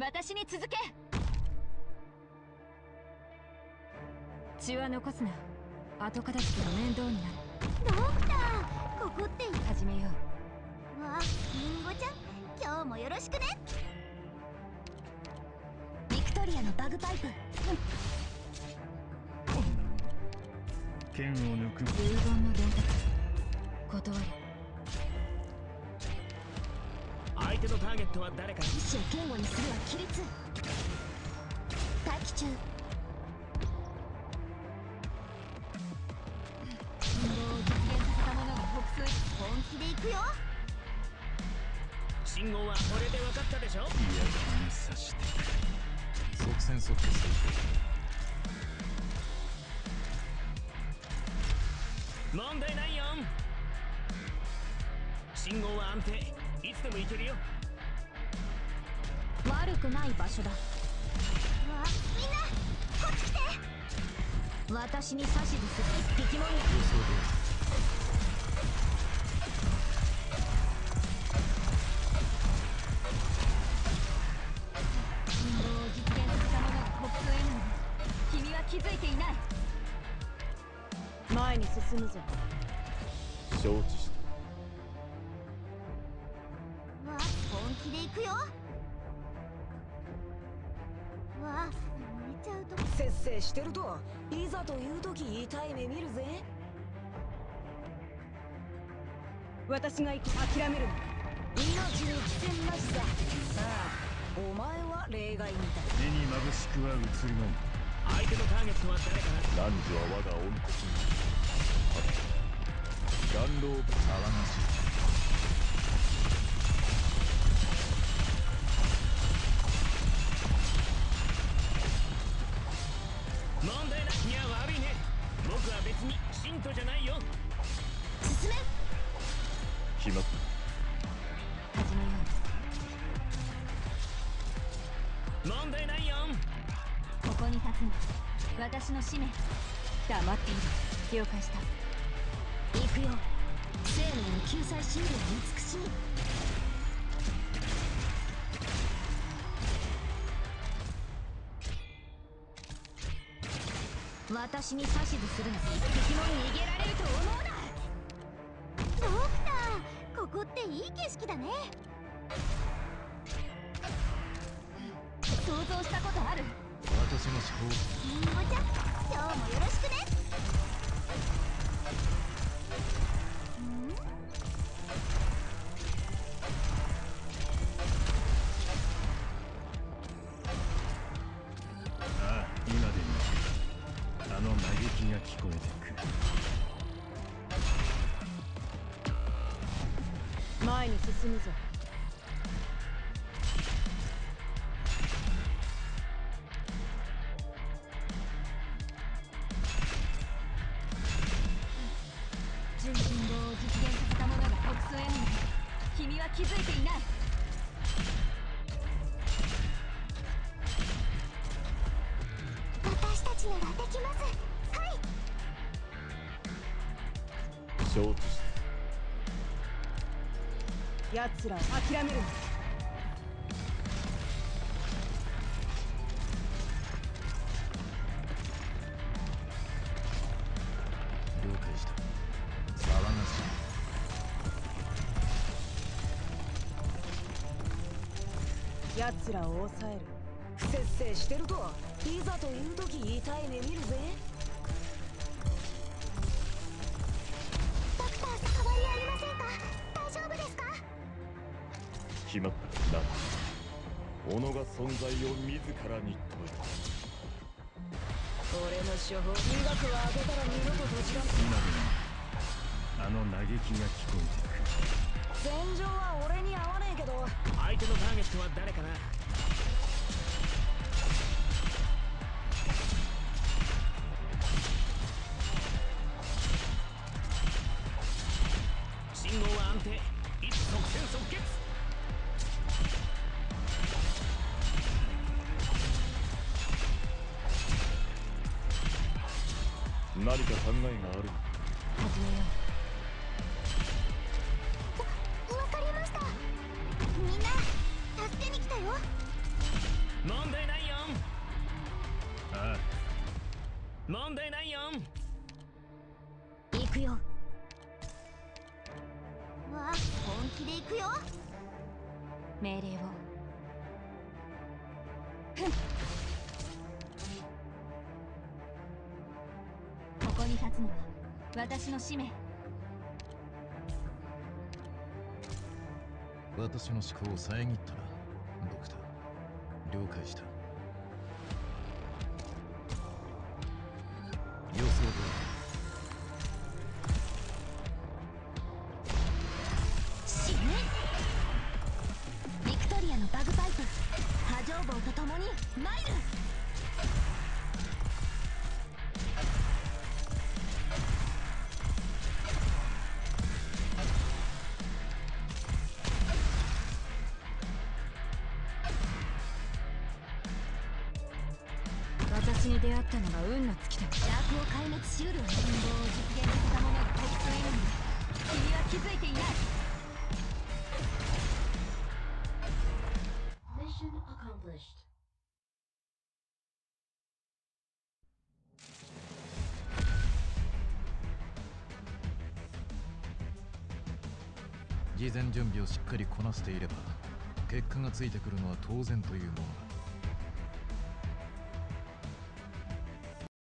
私に続け。血は残すな。後片付けが面倒になる。ドクターここって始めよう。わリンゴちゃん今日もよろしくね。ビクトリアのバグパイプ。剣を抜く。う遺言の伝達断る相手のターゲットは誰か意志を堅固にするは規律待機中。運動を実現させた者が北西。本気で行くよ。信号はこれで分かったでしょ？嫌気にさして即戦即決問題ないよ。信号は安定いつでも行けるよ。悪くない場所だ。わみんなこっち来て。私に指図する。一匹もい予想運動を実現させた者が北西なのに君は気づいていない。前に進むぞ。承知した気で行くよ。わ寝ちゃうと。せっせしてるといざという時痛い目見るぜ。私が行く諦めるな命に危険なしさ。ああお前は例外みたい。目に眩しくは映るのみ相手のターゲットは誰かな。男女は我が恩骨にガンローブ騒がし決まっ始めよ問題ないよここに立つの私の使命。黙っている。了解した。行くよ。生命の救済シールを慈しみ私に指図するな。一匹も逃げられると思うな。ここっていい景色だね。想像したことある？私の思考リンゴちゃ？ん今日もよろしくね。ああ今で見た。あの嘆きが聞こえてくる。前に進むぞ。純人道を実現させた者が北西なのに君は気づいていない。私たちならできます。はい。承知した奴らを諦めるな。了解した。騒がし奴らを抑える。不節制してるといざという時痛い目見るぜ決まったな己が存在を自らに問え俺の処方医学は開けたら二度と閉じらん今でもあの嘆きが聞こえてくる。戦場は俺に合わねえけど。相手のターゲットは誰かな信号は安定。いつ即戦即決。何か考えがある。始めよわかりました。みんな助けに来たよ。問題ないよ。ああ。問題ないよ。行くよ。わあ本気で行くよ。命令を。ここに立つのは私の使命私の思考を遮ったなドクター了解した。予想通死ねビクトリアのバグパイプ波状棒と共にマイに出会ったのが運の尽きたダークを壊滅しうる希望を実現させた者が敵といるのに君は気づいていない Mission accomplished. 事前準備をしっかりこなしていれば結果がついてくるのは当然というものだ